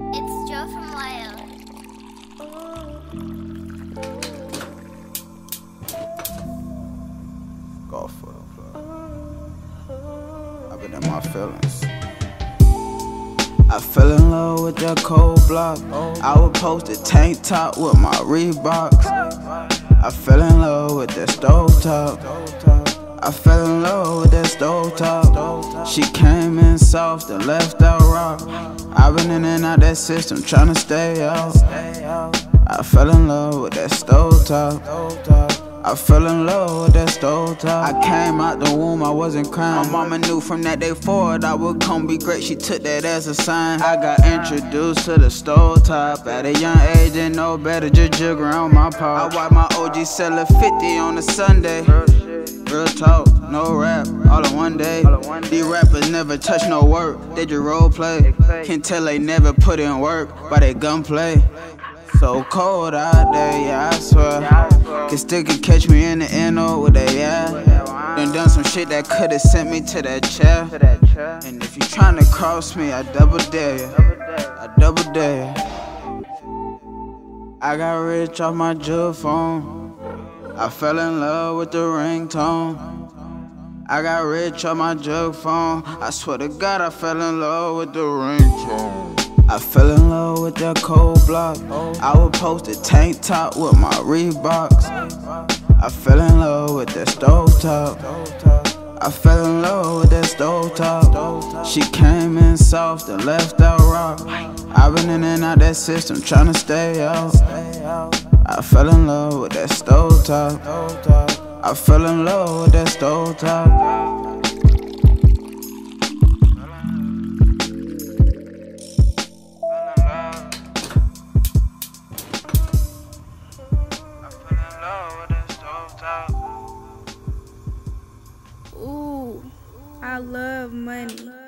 It's Joe from Wild. Go for. I've been in my feelings. I fell in love with that cold block. I would post a tank top with my Reeboks. I fell in love with that stove top. I fell in love with that stove top. She came in soft and left out rock. I've been in and out that system trying to stay out. I fell in love with that stove top. I fell in love with that stove top. I came out the womb, I wasn't crying. My mama knew from that day forward I would come be great. She took that as a sign. I got introduced to the stove top at a young age, didn't know better, just jig around my pop. I watched my OG sell a 50 on a Sunday. Real talk, no rap, all in one day. These rappers never touch no work, they just role play. Can tell they never put in work, but they gunplay. So cold out there, yeah, I swear. Can still can catch me in the NO with that, yeah. Done done some shit that could've sent me to that chair. And if you tryna cross me, I double dare you. I double dare you. I got rich off my jewel phone. I fell in love with the ringtone. I got rich on my jug phone. I swear to God, I fell in love with the ringtone. I fell in love with that cold block. I would post a tank top with my Reeboks. I fell in love with that stove top. I fell in love with that stove top. She came in soft and left out rock. I've been in and out that system trying to stay out. I fell in love with that stove top. I fell in love with that stove top. Ooh, I love money.